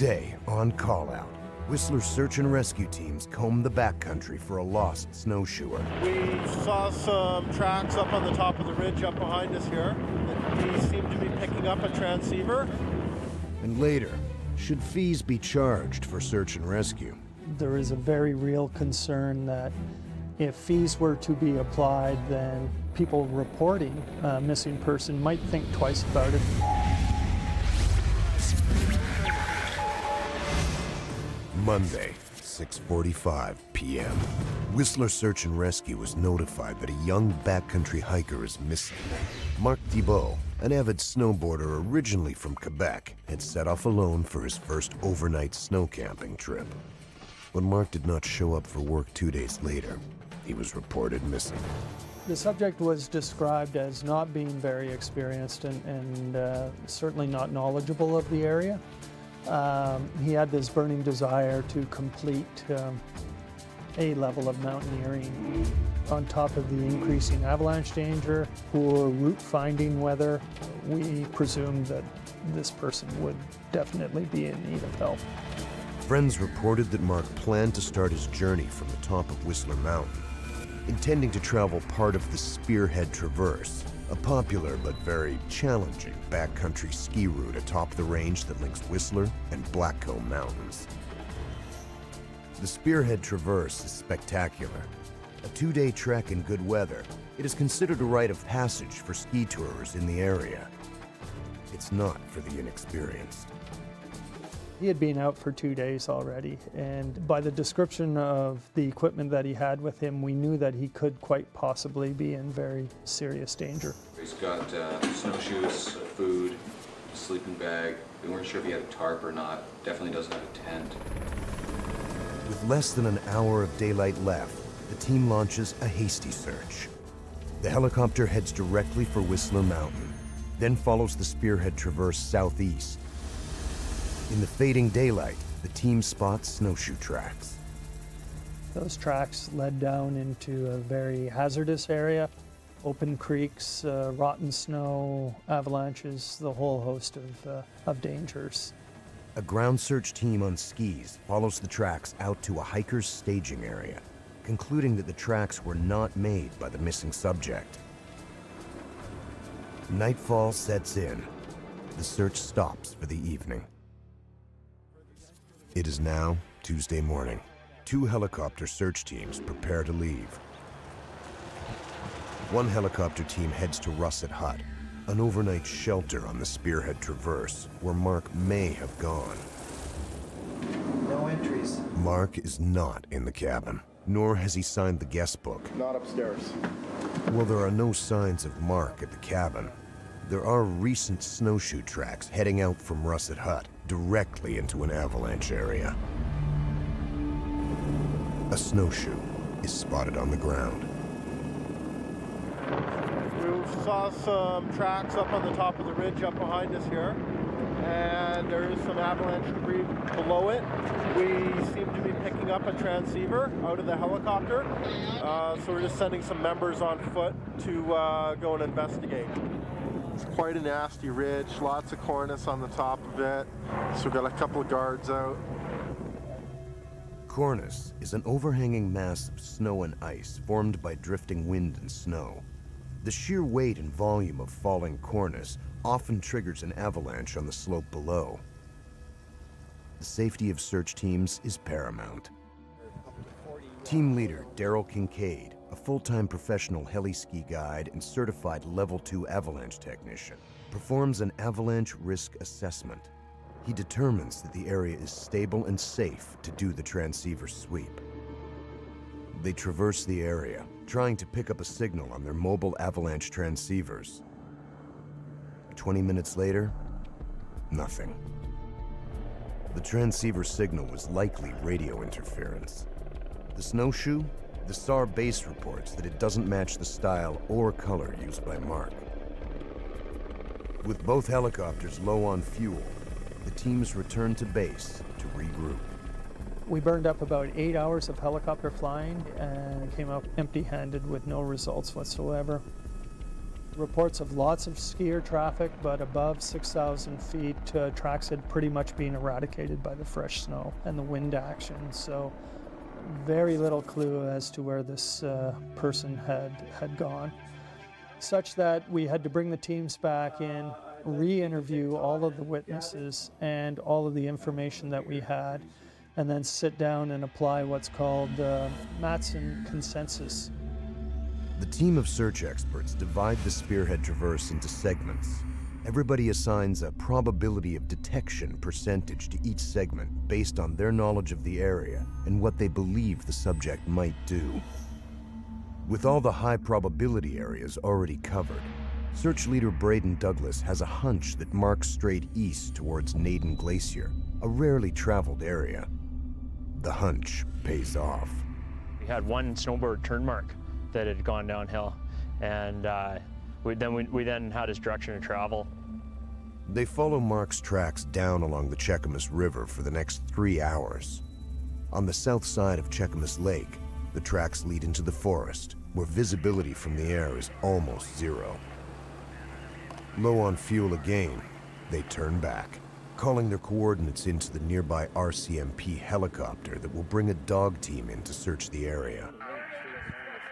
Today, on call out, Whistler search and rescue teams comb the backcountry for a lost snowshoer. We saw some tracks up on the top of the ridge up behind us here. We seem to be picking up a transceiver. And later, should fees be charged for search and rescue? There is a very real concern that if fees were to be applied, then people reporting a missing person might think twice about it. Monday, 6:45 p.m. Whistler Search and Rescue was notified that a young backcountry hiker is missing. Mark Thibault, an avid snowboarder originally from Quebec, had set off alone for his first overnight snow camping trip. When Mark did not show up for work two days later, he was reported missing. The subject was described as not being very experienced and, and uh, certainly not knowledgeable of the area. Um, he had this burning desire to complete um, a level of mountaineering. On top of the increasing avalanche danger, poor route finding weather, we presumed that this person would definitely be in need of help. Friends reported that Mark planned to start his journey from the top of Whistler Mountain, intending to travel part of the Spearhead Traverse, a popular but very challenging backcountry ski route atop the range that links Whistler and Blackcomb Mountains. The Spearhead Traverse is spectacular. A two-day trek in good weather, it is considered a rite of passage for ski tourers in the area. It's not for the inexperienced. He had been out for two days already, and by the description of the equipment that he had with him, we knew that he could quite possibly be in very serious danger. He's got uh, snowshoes, food, a sleeping bag. We weren't sure if he had a tarp or not. Definitely doesn't have a tent. With less than an hour of daylight left, the team launches a hasty search. The helicopter heads directly for Whistler Mountain, then follows the Spearhead Traverse southeast. In the fading daylight, the team spots snowshoe tracks. Those tracks led down into a very hazardous area. Open creeks, uh, rotten snow, avalanches, the whole host of, uh, of dangers. A ground search team on skis follows the tracks out to a hiker's staging area, concluding that the tracks were not made by the missing subject. Nightfall sets in. The search stops for the evening. It is now Tuesday morning. Two helicopter search teams prepare to leave. One helicopter team heads to Russet Hut, an overnight shelter on the Spearhead Traverse, where Mark may have gone. No entries. Mark is not in the cabin, nor has he signed the guest book. Not upstairs. While there are no signs of Mark at the cabin, there are recent snowshoe tracks heading out from Russet Hut directly into an avalanche area. A snowshoe is spotted on the ground. We saw some tracks up on the top of the ridge up behind us here. And there is some avalanche debris below it. We seem to be picking up a transceiver out of the helicopter. Uh, so we're just sending some members on foot to uh, go and investigate. It's quite a nasty ridge, lots of cornice on the top of it. So we've got a couple of guards out. Cornice is an overhanging mass of snow and ice formed by drifting wind and snow. The sheer weight and volume of falling cornice often triggers an avalanche on the slope below. The safety of search teams is paramount. Team leader Daryl Kincaid, a full-time professional heli-ski guide and certified level 2 avalanche technician, performs an avalanche risk assessment. He determines that the area is stable and safe to do the transceiver sweep. They traverse the area, trying to pick up a signal on their mobile avalanche transceivers. 20 minutes later, nothing. The transceiver signal was likely radio interference. The snowshoe? The SAR base reports that it doesn't match the style or color used by Mark. With both helicopters low on fuel, the teams return to base to regroup. We burned up about eight hours of helicopter flying and came up empty handed with no results whatsoever. Reports of lots of skier traffic, but above 6,000 feet, uh, tracks had pretty much been eradicated by the fresh snow and the wind action. So, very little clue as to where this uh, person had had gone. Such that we had to bring the teams back in, re-interview all of the witnesses and all of the information that we had, and then sit down and apply what's called uh, Mattson consensus the team of search experts divide the Spearhead Traverse into segments. Everybody assigns a probability of detection percentage to each segment based on their knowledge of the area and what they believe the subject might do. With all the high probability areas already covered, search leader Braden Douglas has a hunch that marks straight east towards Naden Glacier, a rarely traveled area. The hunch pays off. We had one snowboard turn mark that had gone downhill. And uh, we, then we, we then had his direction of travel. They follow Mark's tracks down along the Cheakamus River for the next three hours. On the south side of Cheakamus Lake, the tracks lead into the forest, where visibility from the air is almost zero. Low on fuel again, they turn back, calling their coordinates into the nearby RCMP helicopter that will bring a dog team in to search the area.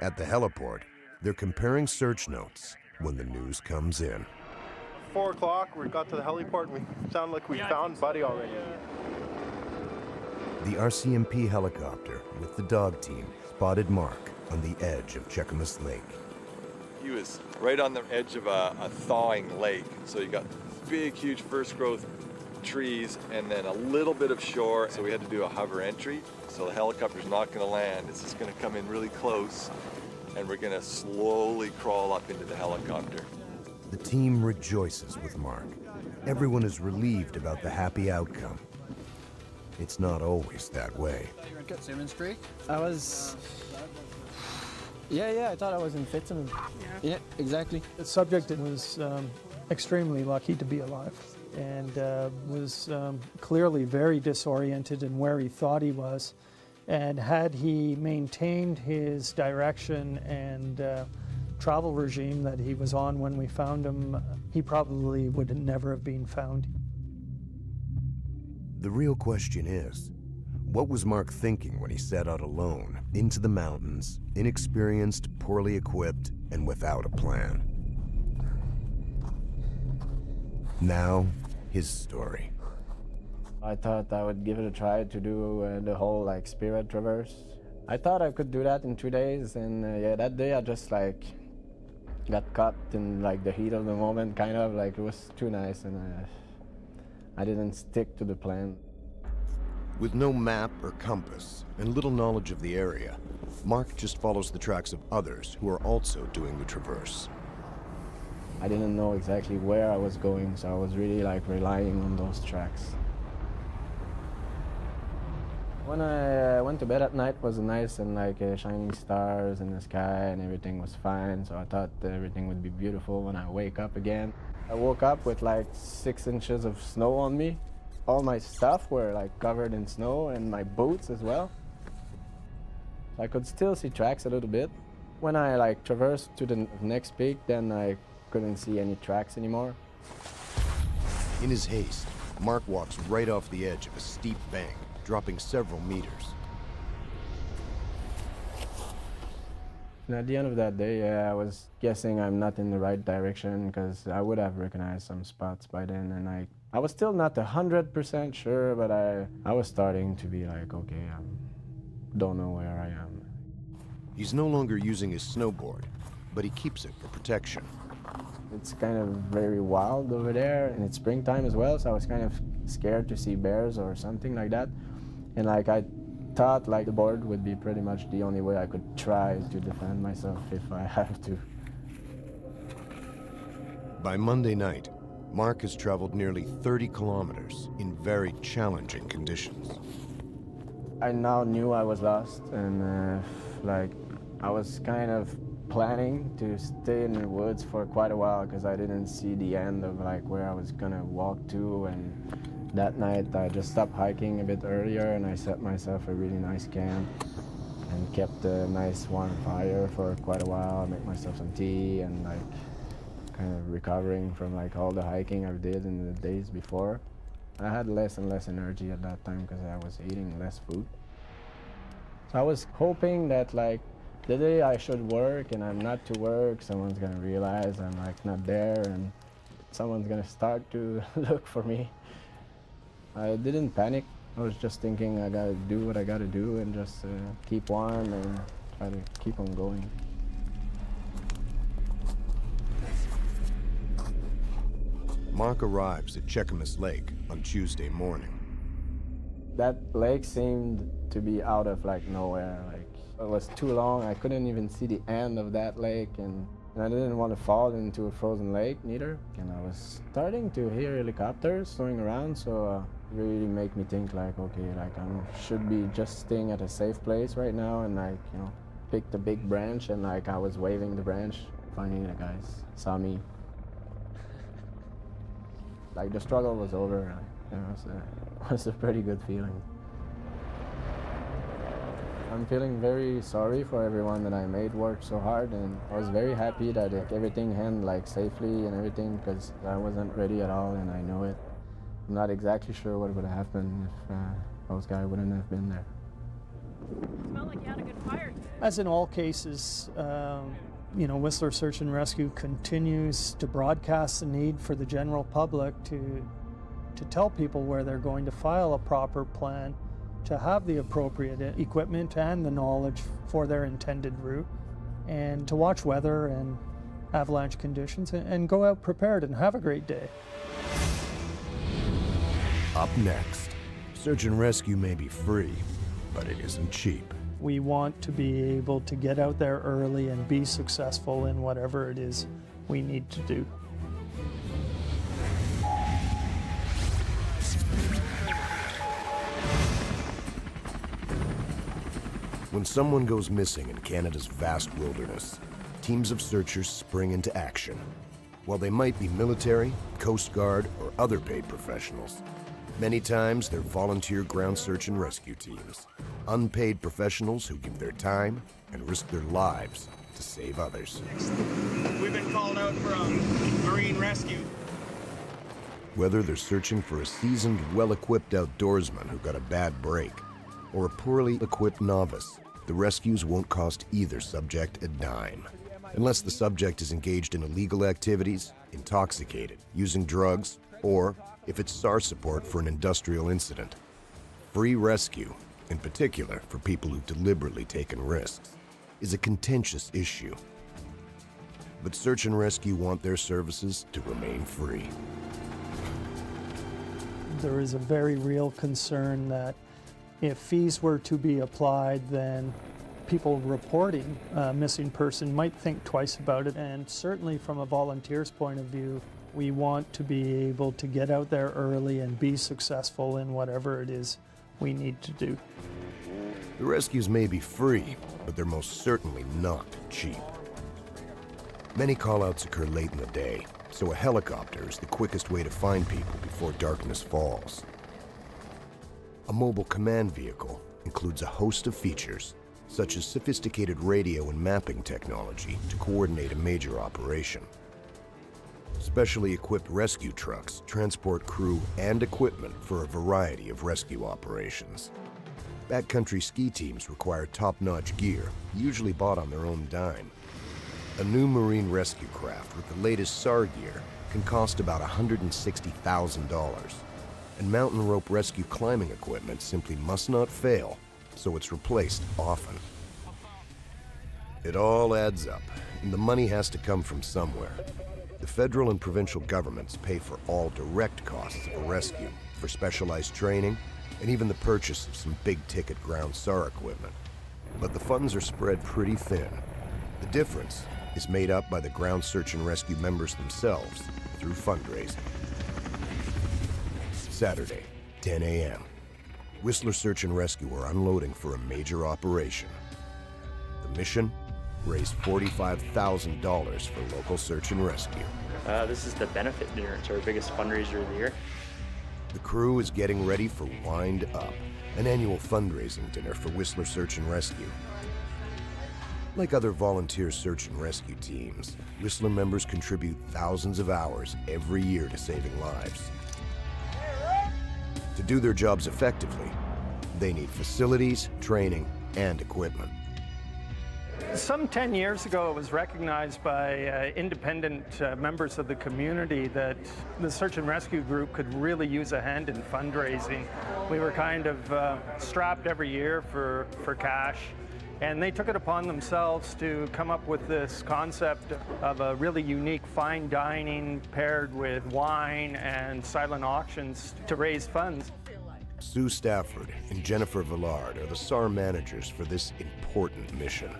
At the heliport, they're comparing search notes when the news comes in. Four o'clock, we got to the heliport and we sound like we found Buddy already. The RCMP helicopter with the dog team spotted Mark on the edge of Cheakamus Lake. He was right on the edge of a, a thawing lake, so you got big, huge first growth trees and then a little bit of shore, so we had to do a hover entry. So the helicopter's not going to land, it's just going to come in really close and we're going to slowly crawl up into the helicopter. The team rejoices with Mark. Everyone is relieved about the happy outcome. It's not always that way. At Simmons Creek? I was... Yeah, yeah, I thought I was in Fitzsimmons. Yeah, exactly. The subject was um, extremely lucky to be alive and uh, was um, clearly very disoriented in where he thought he was. And had he maintained his direction and uh, travel regime that he was on when we found him, he probably would never have been found. The real question is what was Mark thinking when he set out alone into the mountains, inexperienced, poorly equipped, and without a plan? Now, his story. I thought I would give it a try to do uh, the whole like Spearhead Traverse. I thought I could do that in two days, and uh, yeah, that day I just like got caught in like the heat of the moment, kind of like it was too nice, and I, I didn't stick to the plan. With no map or compass and little knowledge of the area, Mark just follows the tracks of others who are also doing the traverse. I didn't know exactly where I was going, so I was really like relying on those tracks. When I uh, went to bed at night was nice and like uh, shining stars in the sky and everything was fine, so I thought everything would be beautiful when I wake up again. I woke up with like six inches of snow on me. All my stuff were like covered in snow and my boots as well. I could still see tracks a little bit. When I like traversed to the next peak, then I couldn't see any tracks anymore. In his haste, Mark walks right off the edge of a steep bank dropping several meters. And at the end of that day, yeah, I was guessing I'm not in the right direction because I would have recognized some spots by then. And I, I was still not 100% sure, but I, I was starting to be like, okay, I don't know where I am. He's no longer using his snowboard, but he keeps it for protection. It's kind of very wild over there, and it's springtime as well, so I was kind of scared to see bears or something like that. And like I thought like the board would be pretty much the only way I could try to defend myself if I have to. By Monday night, Mark has traveled nearly 30 kilometers in very challenging conditions. I now knew I was lost and uh, like I was kind of planning to stay in the woods for quite a while because I didn't see the end of like where I was gonna walk to and that night I just stopped hiking a bit earlier and I set myself a really nice camp and kept a nice warm fire for quite a while, make myself some tea and like kind of recovering from like all the hiking I did in the days before. I had less and less energy at that time because I was eating less food. So I was hoping that like the day I should work and I'm not to work, someone's gonna realize I'm like not there and someone's gonna start to look for me. I didn't panic. I was just thinking I gotta do what I gotta do and just uh, keep warm and try to keep on going. Mark arrives at Cheakamus Lake on Tuesday morning. That lake seemed to be out of like nowhere. Like it was too long. I couldn't even see the end of that lake, and, and I didn't want to fall into a frozen lake neither. And I was starting to hear helicopters flying around, so uh, really make me think like, okay, like I should be just staying at a safe place right now, and like you know, picked a big branch, and like I was waving the branch. Finally, the guys saw me. Like the struggle was over. It was a, it was a pretty good feeling. I'm feeling very sorry for everyone that I made work so hard, and I was very happy that like, everything ended like safely and everything because I wasn't ready at all, and I know it. I'm not exactly sure what would have happened if uh, those guys wouldn't have been there. Smelled like you had a good fire. As in all cases, um, you know, Whistler Search and Rescue continues to broadcast the need for the general public to to tell people where they're going to file a proper plan, to have the appropriate equipment and the knowledge for their intended route, and to watch weather and avalanche conditions and, and go out prepared and have a great day. Up next, search and rescue may be free, but it isn't cheap. We want to be able to get out there early and be successful in whatever it is we need to do. When someone goes missing in Canada's vast wilderness, teams of searchers spring into action. While they might be military, Coast Guard, or other paid professionals, many times they're volunteer ground search and rescue teams. Unpaid professionals who give their time and risk their lives to save others. We've been called out from um, Marine Rescue. Whether they're searching for a seasoned, well-equipped outdoorsman who got a bad break, or a poorly equipped novice, the rescues won't cost either subject a dime. Unless the subject is engaged in illegal activities, intoxicated, using drugs, or if it's SAR support for an industrial incident. Free rescue, in particular for people who've deliberately taken risks, is a contentious issue. But search and rescue want their services to remain free. There is a very real concern that if fees were to be applied, then people reporting a missing person might think twice about it. And certainly from a volunteer's point of view, we want to be able to get out there early and be successful in whatever it is we need to do. The rescues may be free, but they're most certainly not cheap. Many callouts occur late in the day, so a helicopter is the quickest way to find people before darkness falls. A mobile command vehicle includes a host of features, such as sophisticated radio and mapping technology to coordinate a major operation. Specially equipped rescue trucks transport crew and equipment for a variety of rescue operations. Backcountry ski teams require top-notch gear, usually bought on their own dime. A new marine rescue craft with the latest SAR gear can cost about $160,000. And mountain rope rescue climbing equipment simply must not fail, so it's replaced often. It all adds up, and the money has to come from somewhere. The federal and provincial governments pay for all direct costs of a rescue, for specialized training, and even the purchase of some big-ticket ground SAR equipment. But the funds are spread pretty thin. The difference is made up by the ground search and rescue members themselves through fundraising. Saturday, 10 a.m. Whistler Search and Rescue are unloading for a major operation. The mission? Raise $45,000 for local search and rescue. Uh, this is the benefit dinner. It's our biggest fundraiser of the year. The crew is getting ready for Wind Up, an annual fundraising dinner for Whistler Search and Rescue. Like other volunteer search and rescue teams, Whistler members contribute thousands of hours every year to saving lives. To do their jobs effectively, they need facilities, training, and equipment. Some 10 years ago, it was recognized by uh, independent uh, members of the community that the search and rescue group could really use a hand in fundraising. We were kind of uh, strapped every year for, for cash, and they took it upon themselves to come up with this concept of a really unique fine dining paired with wine and silent auctions to raise funds. Sue Stafford and Jennifer Villard are the SAR managers for this important mission.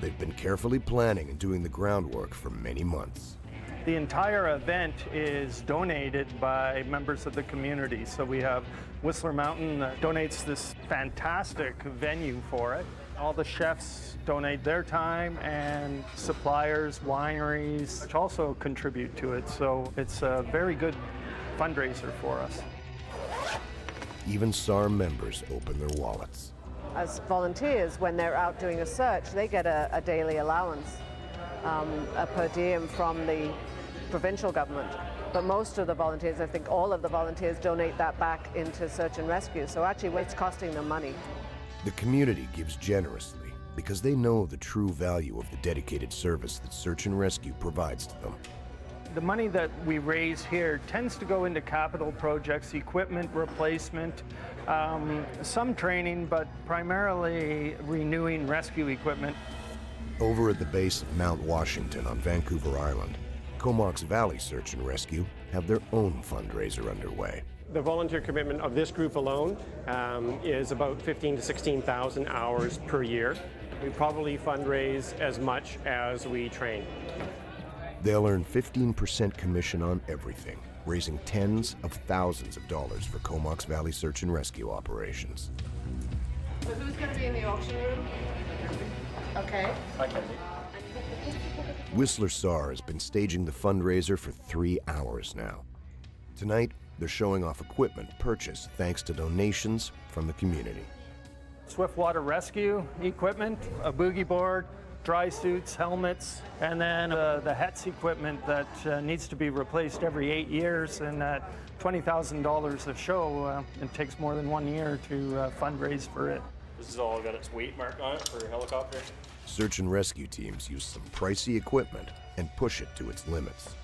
They've been carefully planning and doing the groundwork for many months. The entire event is donated by members of the community. So we have Whistler Mountain that donates this fantastic venue for it. All the chefs donate their time and suppliers, wineries, which also contribute to it. So it's a very good fundraiser for us. Even SAR members open their wallets. As volunteers, when they're out doing a search, they get a, a daily allowance, um, a per diem from the provincial government. But most of the volunteers, I think all of the volunteers, donate that back into search and rescue. So actually, it's costing them money. The community gives generously because they know the true value of the dedicated service that search and rescue provides to them. The money that we raise here tends to go into capital projects, equipment replacement, um, some training, but primarily renewing rescue equipment. Over at the base of Mount Washington on Vancouver Island, Comox Valley Search and Rescue have their own fundraiser underway. The volunteer commitment of this group alone um, is about 15 to 16,000 hours per year. We probably fundraise as much as we train. They'll earn 15% commission on everything, raising tens of thousands of dollars for Comox Valley search and rescue operations. So who's going to be in the auction room? Okay. Whistler SAR has been staging the fundraiser for three hours now. Tonight, they're showing off equipment purchased thanks to donations from the community. Swiftwater rescue equipment, a boogie board, dry suits, helmets, and then uh, the HETS equipment that uh, needs to be replaced every eight years. And at $20,000 a show, uh, it takes more than one year to uh, fundraise for it. This has all got its weight mark on it for a helicopter. Search and rescue teams use some pricey equipment and push it to its limits.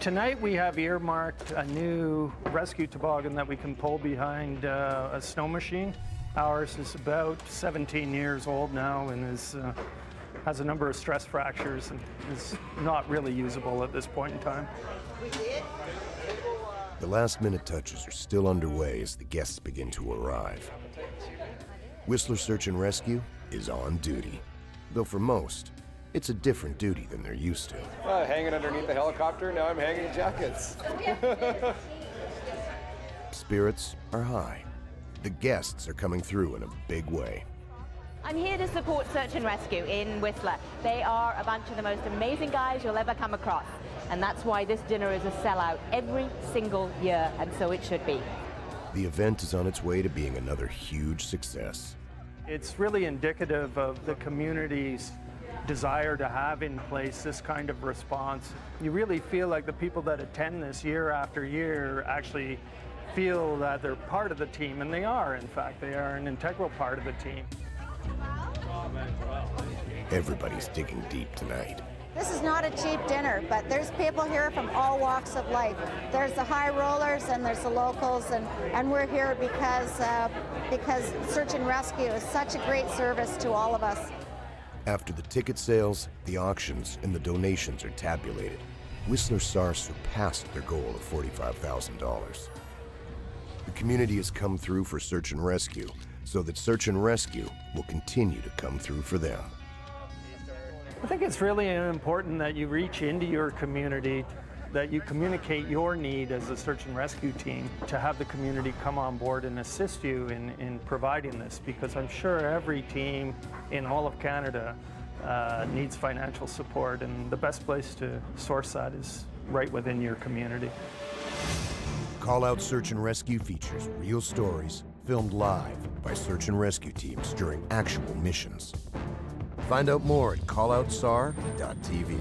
Tonight we have earmarked a new rescue toboggan that we can pull behind uh, a snow machine. Ours is about 17 years old now and is uh, has a number of stress fractures and is not really usable at this point in time. The last minute touches are still underway as the guests begin to arrive. Whistler Search and Rescue is on duty, though for most, it's a different duty than they're used to. Uh, hanging underneath the helicopter, now I'm hanging jackets. Spirits are high. The guests are coming through in a big way. I'm here to support Search and Rescue in Whistler. They are a bunch of the most amazing guys you'll ever come across. And that's why this dinner is a sellout every single year, and so it should be. The event is on its way to being another huge success. It's really indicative of the community's desire to have in place this kind of response. You really feel like the people that attend this year after year actually feel that they're part of the team, and they are, in fact. They are an integral part of the team. Everybody's digging deep tonight. This is not a cheap dinner, but there's people here from all walks of life. There's the high rollers and there's the locals, and, and we're here because, uh, because search and rescue is such a great service to all of us. After the ticket sales, the auctions, and the donations are tabulated, Whistler SAR surpassed their goal of $45,000. The community has come through for search and rescue, so that search and rescue will continue to come through for them. I think it's really important that you reach into your community, that you communicate your need as a search and rescue team to have the community come on board and assist you in, in providing this because I'm sure every team in all of Canada uh, needs financial support and the best place to source that is right within your community. Call Out Search and Rescue features real stories filmed live by search and rescue teams during actual missions. Find out more at calloutsar.tv.